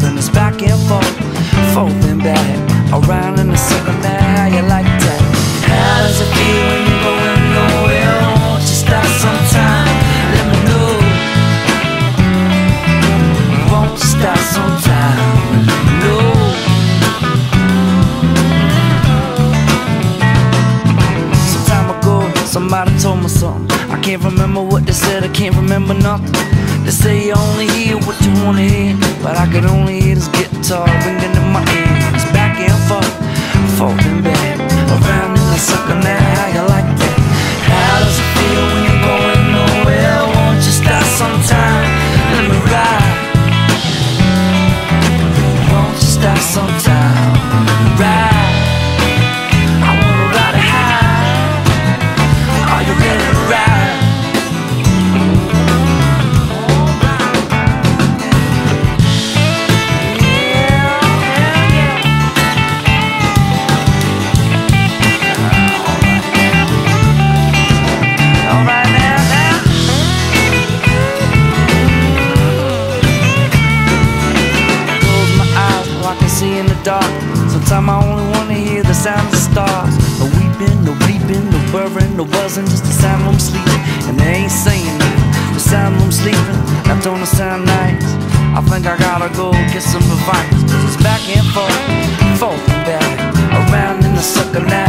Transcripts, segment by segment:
And it's back and forth, forth and back, around in a circle. Now how you like that? How does it feel when you're going nowhere? Won't you stop sometime? Let me know. Won't you stop sometime? Let me know. Some time ago, somebody told me something. I can't remember what they said. I can't remember nothing. They say you only hear what you wanna hear, but I could only hear this guitar ringing in my ears, back and forth, forth. dark. Sometimes I only wanna hear the sound of the stars. No weeping, no weeping, no whirring, no buzzing, just the sound of them sleeping. And they ain't saying nothing. The sound of them sleeping, that don't sound nice. I think I gotta go get some advice. Cause it's back and forth, forth and back, around in the circle now.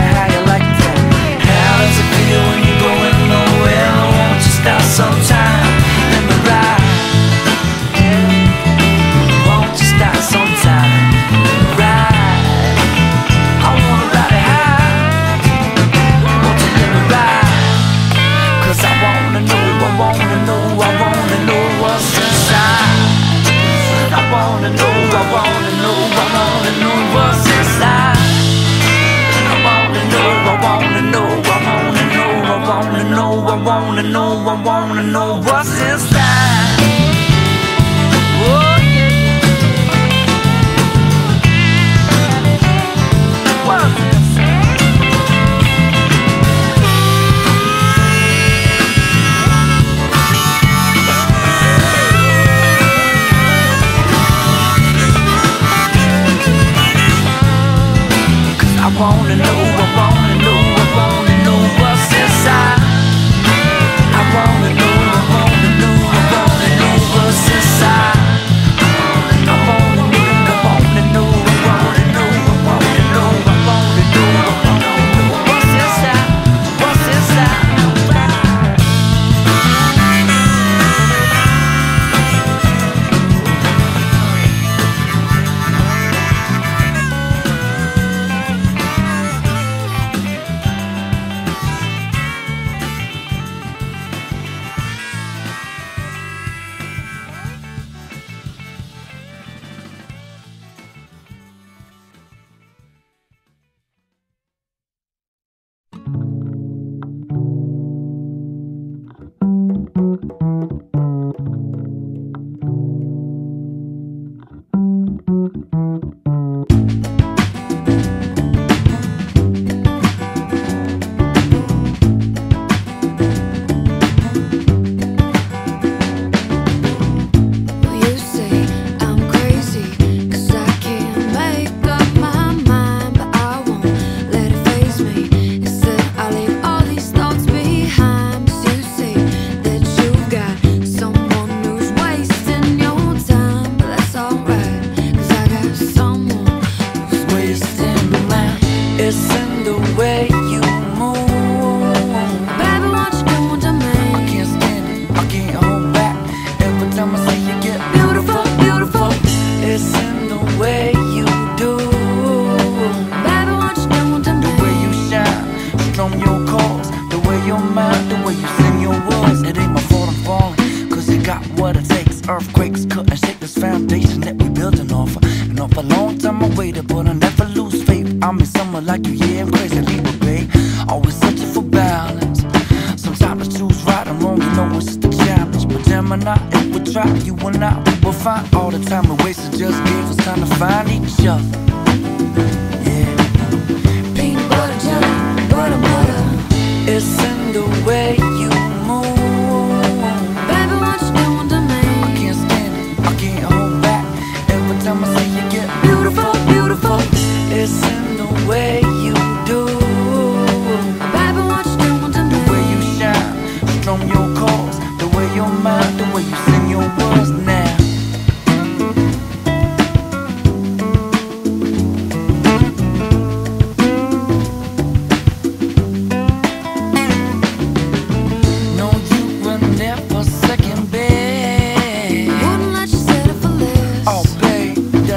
all the time we wasted just gave us time to find each other.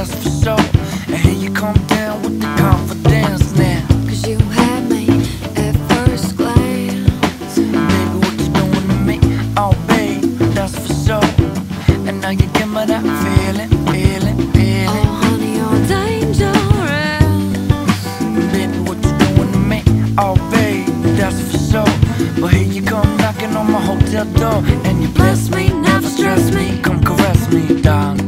that's for sure. And here you come down with the confidence now. Cause you had me at first glance. Baby, what you doing to me? Oh, babe, that's for sure. And now you give me that feeling, feeling, oh, feeling. Oh, honey, you're dangerous. Baby, what you doing to me? Oh, babe, that's for sure. But here you come knocking on my hotel door. And you bless me, never stress me. Come caress me, darling.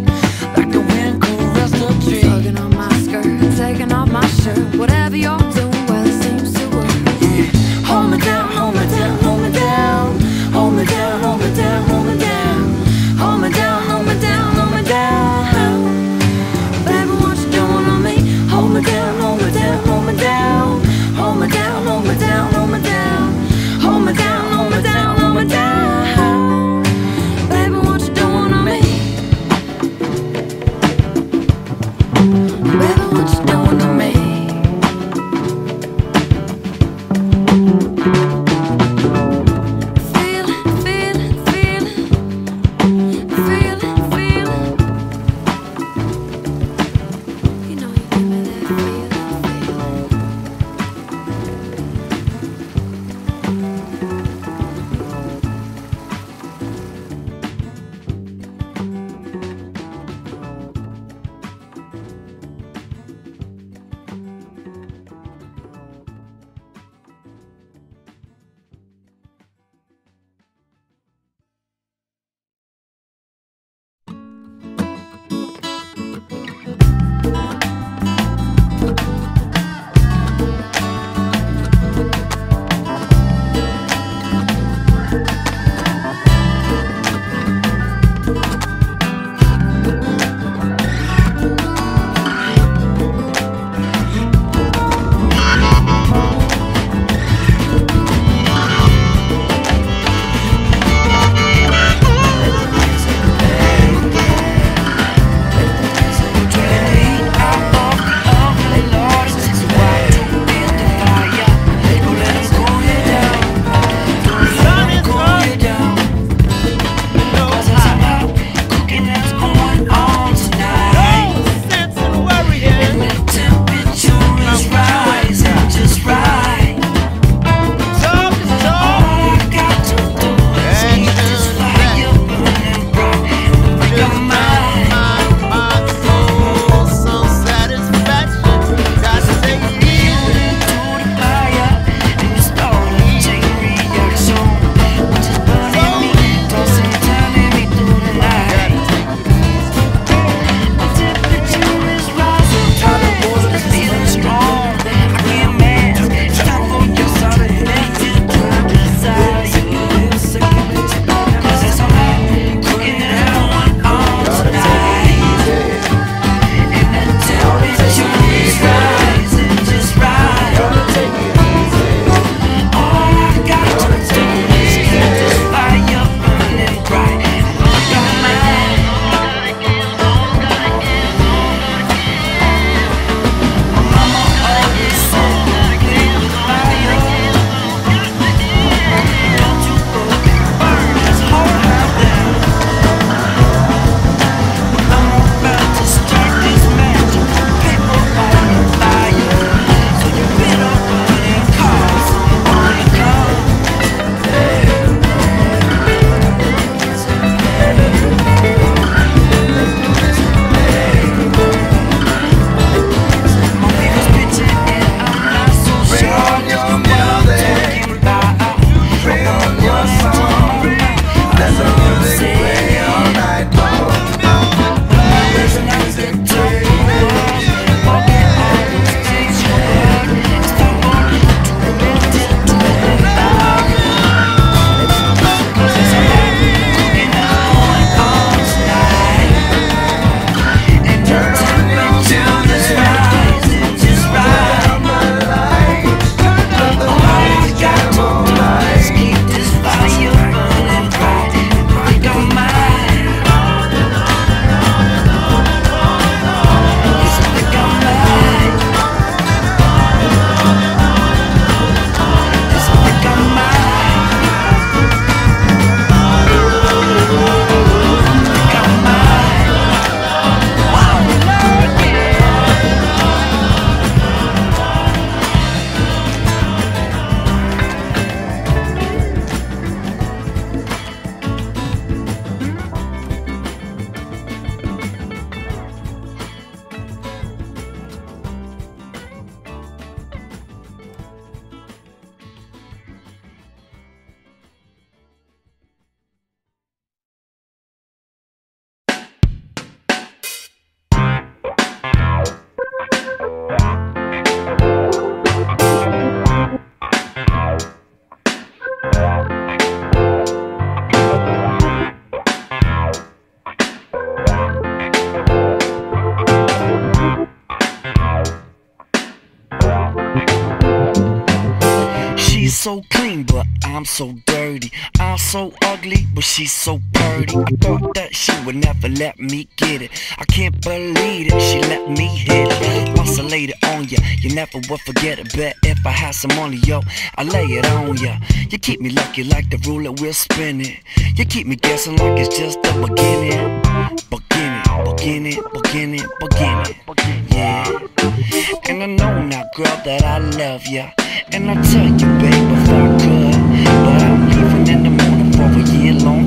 So clean, but I'm so dirty. I'm so ugly, but she's so pretty. I thought that she would never let me get it. I can't believe it, she let me hit it. Once I laid it on ya, you never would forget it. Bet if I had some money, yo, I lay it on ya. You keep me lucky like the ruler we're spinning. You keep me guessing like it's just the beginning. Beginning, beginning, beginning, beginning. Yeah. And I know now, girl, that I love ya. And I tell you, baby, circle. But I'm leaving in the morning for a year long.